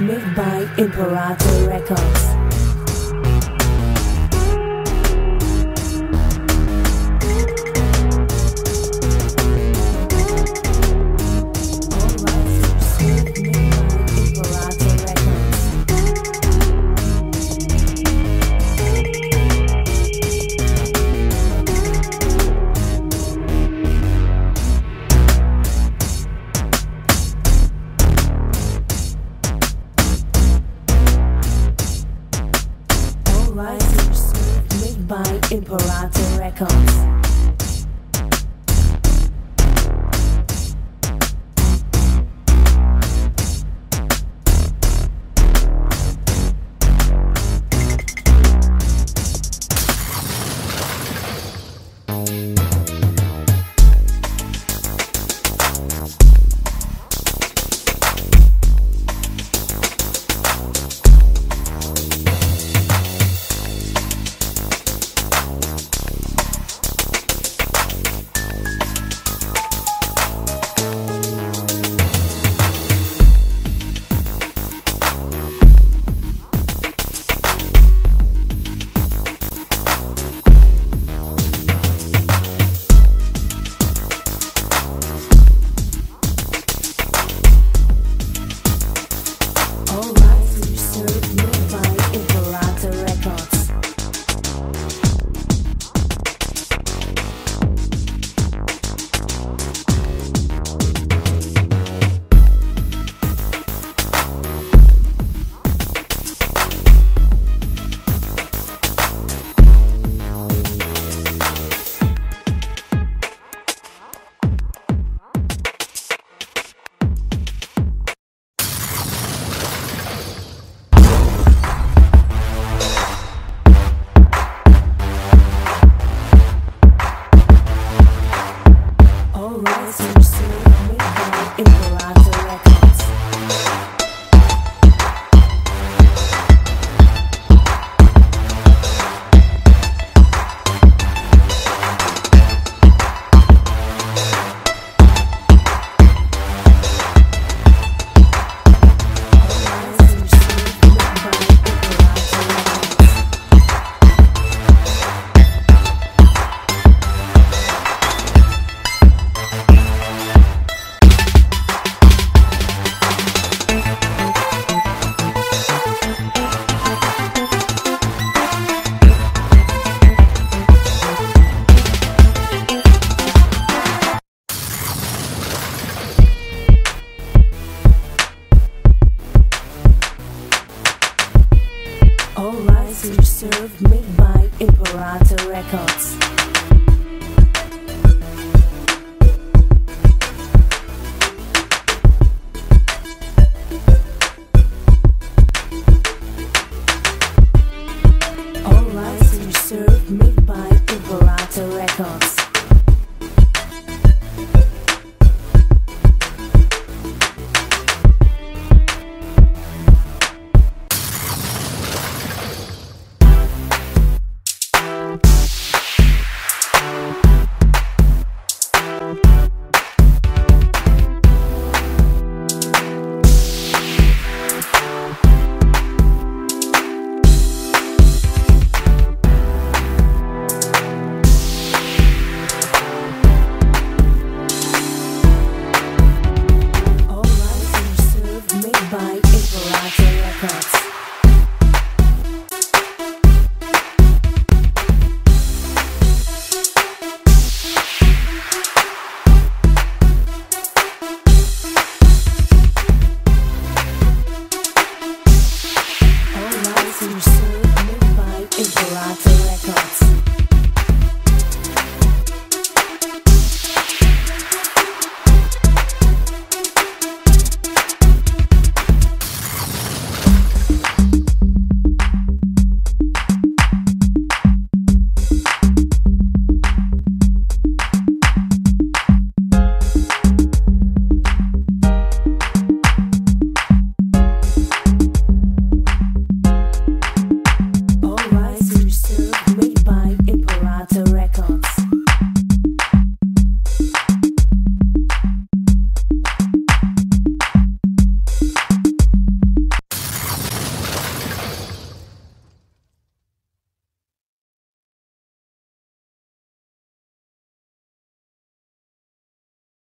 Made by Imperator Records. Imperator Records. Served made by Imperator Records.